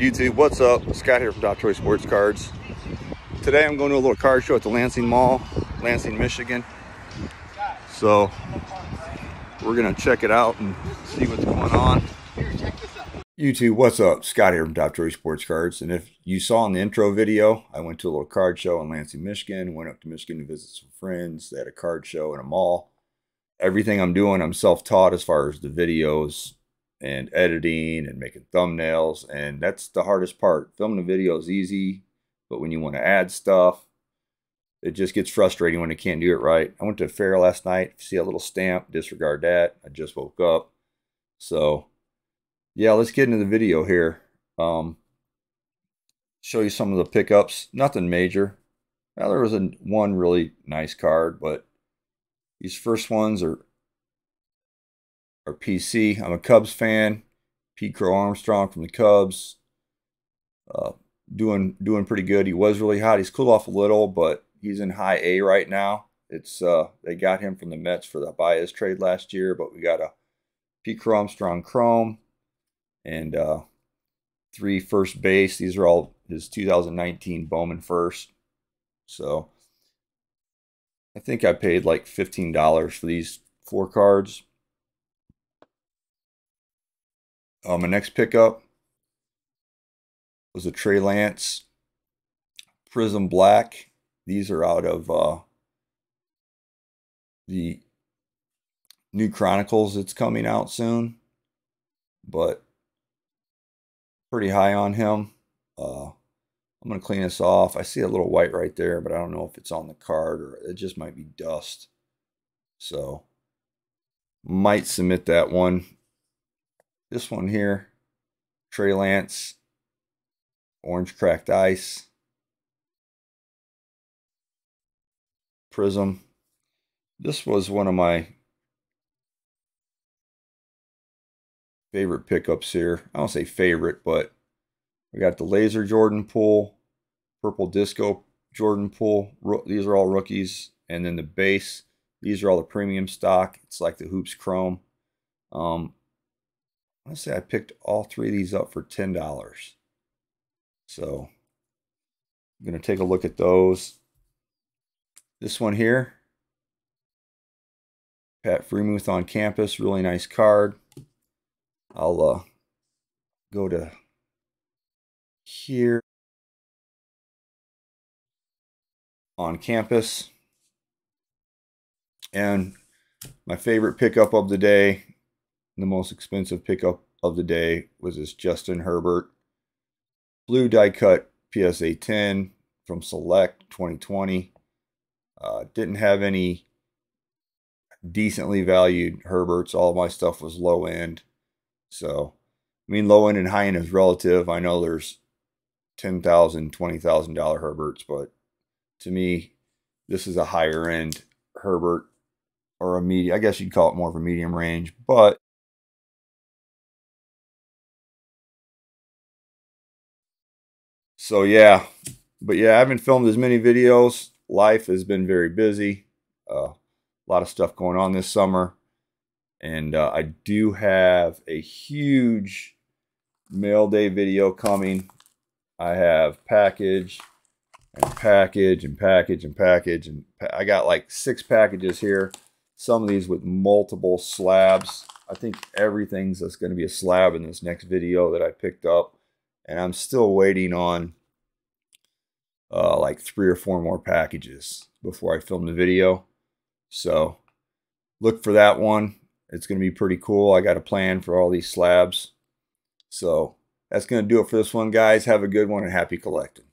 YouTube, what's up? Scott here from Topp Choice Sports Cards. Today I'm going to a little card show at the Lansing Mall, Lansing, Michigan. So we're gonna check it out and see what's going on. YouTube, what's up? Scott here from Topp Choice Sports Cards. And if you saw in the intro video, I went to a little card show in Lansing, Michigan. Went up to Michigan to visit some friends. They had a card show in a mall. Everything I'm doing, I'm self-taught as far as the videos, and editing and making thumbnails. And that's the hardest part. Filming a video is easy, but when you want to add stuff, it just gets frustrating when you can't do it right. I went to a fair last night. See a little stamp, disregard that. I just woke up. So, yeah, let's get into the video here. Um, show you some of the pickups. Nothing major. Now, there was a, one really nice card, but these first ones are or PC. I'm a Cubs fan. Pete Crow Armstrong from the Cubs. Uh, doing doing pretty good. He was really hot. He's cooled off a little, but he's in high A right now. It's uh, they got him from the Mets for the Baez trade last year, but we got a Pete Crow Armstrong Chrome and uh, three first base. These are all his 2019 Bowman first. So I think I paid like $15 for these four cards. Uh, my next pickup was a Trey Lance Prizm Black. These are out of uh, the New Chronicles that's coming out soon, but pretty high on him. Uh, I'm going to clean this off. I see a little white right there, but I don't know if it's on the card or it just might be dust. So, might submit that one this one here, Trey Lance, Orange Cracked Ice, Prizm. This was one of my favorite pickups here. I don't say favorite, but we got the Laser Jordan Poole, Purple Disco Jordan Poole. These are all rookies. And then the base, these are all the premium stock. It's like the Hoops Chrome. Um, I say I picked all three of these up for $10. So I'm going to take a look at those. This one here, Pat Freiermuth on campus, really nice card. I'll uh, go to here on campus. And my favorite pickup of the day the most expensive pickup of the day was this Justin Herbert blue die cut PSA 10 from Select 2020. Uh, didn't have any decently valued Herberts. All my stuff was low end. So, I mean, low end and high end is relative. I know there's $10,000, $20,000 Herberts, but to me, this is a higher end Herbert or a medium. I guess you'd call it more of a medium range, but so yeah, but yeah, I haven't filmed as many videos. Life has been very busy. Uh, a lot of stuff going on this summer. And uh, I do have a huge mail day video coming. I have package and package and package and package. And I got like six packages here. Some of these with multiple slabs. I think everything's going to be a slab in this next video that I picked up. And I'm still waiting on uh, like three or four more packages before I film the video. So look for that one. It's going to be pretty cool. I got a plan for all these slabs. So that's going to do it for this one, guys. Have a good one and happy collecting.